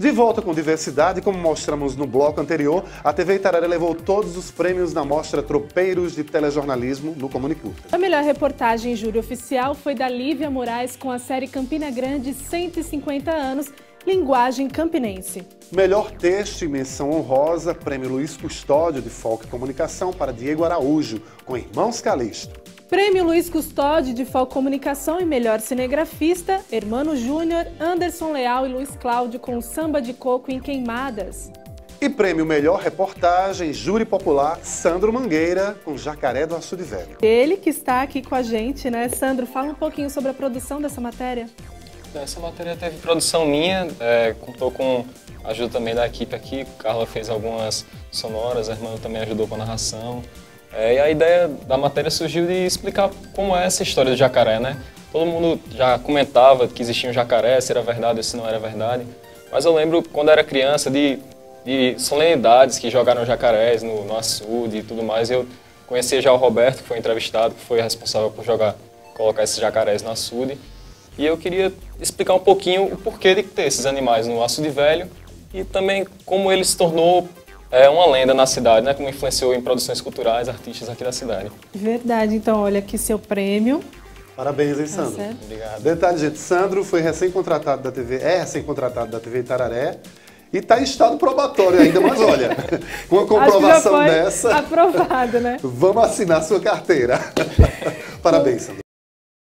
De volta com diversidade, como mostramos no bloco anterior, a TV Itararé levou todos os prêmios na mostra Tropeiros de Telejornalismo no Comunicurta. A melhor reportagem em júri oficial foi da Lívia Moraes com a série Campina Grande 150 anos, Linguagem Campinense. Melhor texto e menção honrosa, Prêmio Luiz Custódio de e Comunicação para Diego Araújo, com Irmãos Calixto. Prêmio Luiz Custódio de Foco Comunicação e Melhor Cinegrafista, Hermano Júnior, Anderson Leal e Luiz Cláudio com Samba de Coco em Queimadas. E prêmio Melhor Reportagem, Júri Popular, Sandro Mangueira, com Jacaré do Açude Velho. Ele que está aqui com a gente, né? Sandro, fala um pouquinho sobre a produção dessa matéria. Essa matéria teve produção minha, é, contou com a ajuda também da equipe aqui. Carla fez algumas sonoras, a irmã também ajudou com a narração. É, e a ideia da matéria surgiu de explicar como é essa história do jacaré, né? Todo mundo já comentava que existia um jacaré, se era verdade ou se não era verdade. Mas eu lembro, quando era criança, de, de solenidades que jogaram jacarés no, no açude e tudo mais. Eu conhecia já o Roberto, que foi entrevistado, que foi responsável por jogar, colocar esses jacarés no açude. E eu queria explicar um pouquinho o porquê de ter esses animais no açude velho e também como ele se tornou é uma lenda na cidade, né? Como influenciou em produções culturais, artistas aqui da cidade. Verdade. Então, olha aqui seu prêmio. Parabéns, hein, Sandro? Tá Obrigado. Detalhe, gente, Sandro foi recém-contratado da TV, é recém-contratado da TV Itararé e está em estado probatório ainda, mas olha, com a comprovação Acho que já foi dessa, aprovado, né? vamos assinar sua carteira. Parabéns, Sandro.